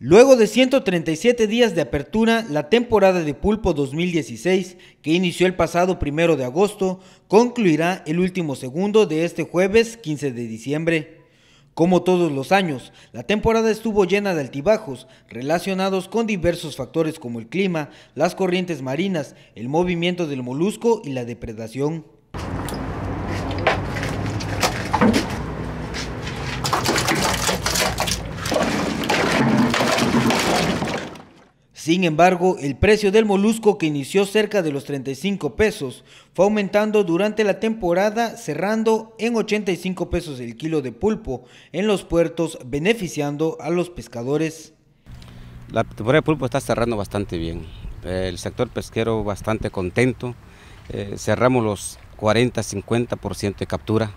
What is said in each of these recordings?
Luego de 137 días de apertura, la temporada de pulpo 2016, que inició el pasado primero de agosto, concluirá el último segundo de este jueves 15 de diciembre. Como todos los años, la temporada estuvo llena de altibajos relacionados con diversos factores como el clima, las corrientes marinas, el movimiento del molusco y la depredación. Sin embargo, el precio del molusco que inició cerca de los 35 pesos fue aumentando durante la temporada, cerrando en 85 pesos el kilo de pulpo en los puertos, beneficiando a los pescadores. La temporada de pulpo está cerrando bastante bien. El sector pesquero bastante contento. Eh, cerramos los 40-50% de captura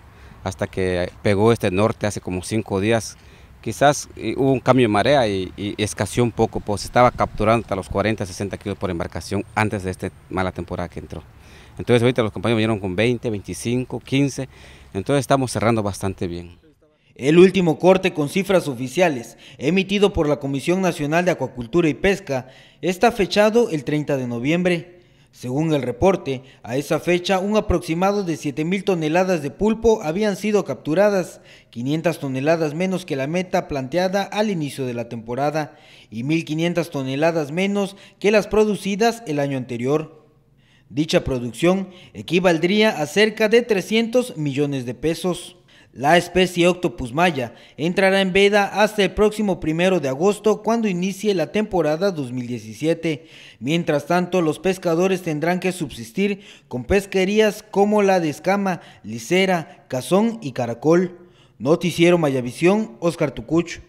hasta que pegó este norte hace como cinco días quizás eh, hubo un cambio de marea y, escaseó un poco, pues estaba capturando hasta los 40, 60 kilos por embarcación antes de esta mala temporada que entró. Entonces ahorita los compañeros vinieron con 20, 25, 15, entonces estamos cerrando bastante bien. El último corte con cifras oficiales, emitido por la Comisión Nacional de Acuacultura y Pesca, está fechado el 30 de noviembre. Según el reporte, a esa fecha un aproximado de 7.000 toneladas de pulpo habían sido capturadas, 500 toneladas menos que la meta planteada al inicio de la temporada y 1.500 toneladas menos que las producidas el año anterior. Dicha producción equivaldría a cerca de 300 millones de pesos. La especie Octopus maya entrará en veda hasta el próximo primero de agosto cuando inicie la temporada 2017. Mientras tanto, los pescadores tendrán que subsistir con pesquerías como la de escama, licera, cazón y caracol. Noticiero Mayavisión, Oscar Tucuch.